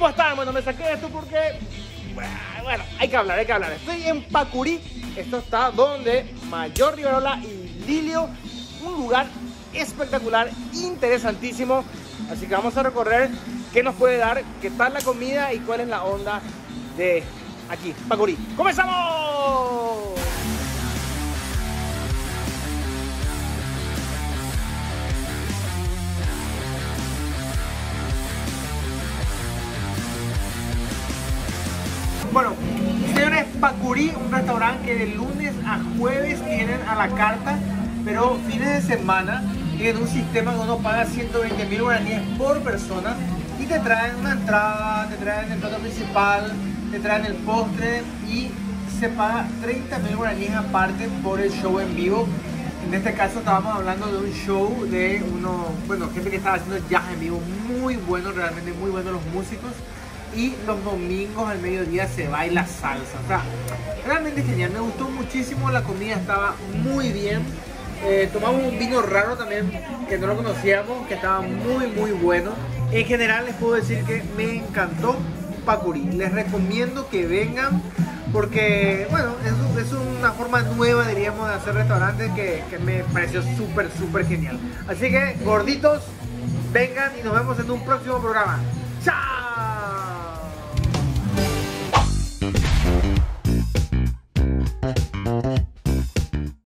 ¿cómo están? Bueno, me saqué esto porque... Bueno, hay que hablar, hay que hablar. Estoy en Pacurí. Esto está donde Mayor Rivarola y Lilio. Un lugar espectacular, interesantísimo. Así que vamos a recorrer qué nos puede dar, qué tal la comida y cuál es la onda de aquí, Pacurí. ¡Comenzamos! Bueno, señores, Pacurí, un restaurante que de lunes a jueves tienen a la carta, pero fines de semana tienen un sistema que uno paga 120 mil guaraníes por persona y te traen una entrada, te traen el plato principal, te traen el postre y se paga 30 mil guaraníes aparte por el show en vivo. En este caso estábamos hablando de un show de uno, bueno, gente que estaba haciendo jazz en vivo, muy bueno, realmente muy buenos los músicos y los domingos al mediodía se baila salsa. O sea, realmente genial. Me gustó muchísimo, la comida estaba muy bien. Eh, tomamos un vino raro también que no lo conocíamos, que estaba muy muy bueno. En general les puedo decir que me encantó Pacurí. Les recomiendo que vengan porque, bueno, es, es una forma nueva, diríamos, de hacer restaurantes que, que me pareció súper, súper genial. Así que, gorditos, vengan y nos vemos en un próximo programa. ¡Chao!